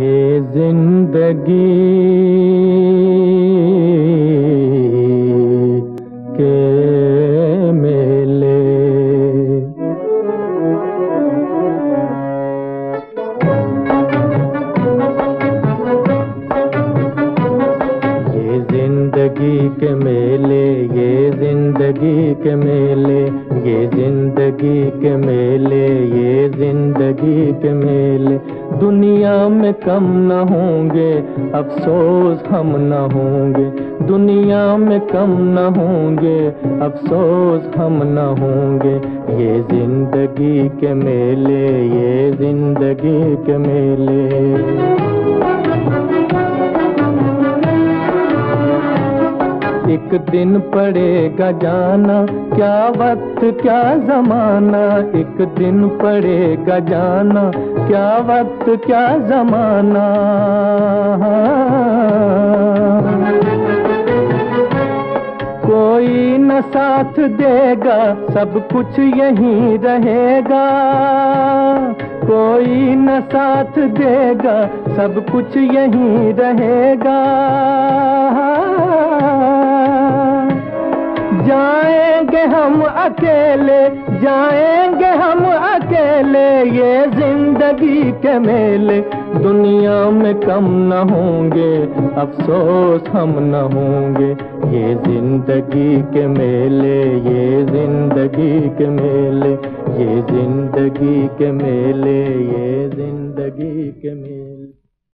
یہ زندگی کے میلے۔ یہ زندگی کے میلے، یہ زندگی کے میلے، یہ زندگی کے میلے، یہ زندگی کے میلے دنیا میں کم نہ ہوں گے، افسوس ہم نہ ہوں گے۔ دنیا میں کم نہ ہوں گے، افسوس ہم نہ ہوں گے۔ یہ زندگی کے میلے، یہ زندگی کے میلے۔ ایک دن پڑے گا جانا، کیا وقت، کیا زمانہ؟ ایک دن پڑے گا جانا، کیا وقت، کیا زمانہ؟ کوئی نہ ساتھ دے گا، سب کچھ یہیں رہے گا۔ کوئی نہ ساتھ دے گا، سب کچھ یہیں رہے گا۔ گے ہم اکیلے جائیں گے، ہم اکیلے، یہ زندگی کے میلے۔ دنیا میں کم نہ ہوں گے، افسوس ہم نہ ہوں گے۔ یہ زندگی کے میلے، یہ زندگی کے میلے، یہ زندگی کے میلے، یہ